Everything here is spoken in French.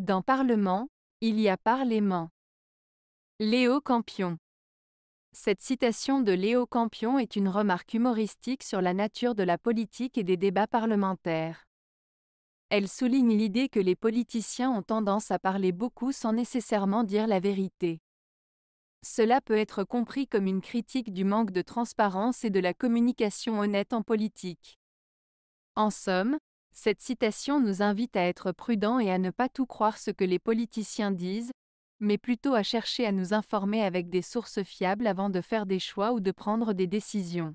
Dans Parlement, il y a Parlement. Léo Campion. Cette citation de Léo Campion est une remarque humoristique sur la nature de la politique et des débats parlementaires. Elle souligne l'idée que les politiciens ont tendance à parler beaucoup sans nécessairement dire la vérité. Cela peut être compris comme une critique du manque de transparence et de la communication honnête en politique. En somme, cette citation nous invite à être prudents et à ne pas tout croire ce que les politiciens disent, mais plutôt à chercher à nous informer avec des sources fiables avant de faire des choix ou de prendre des décisions.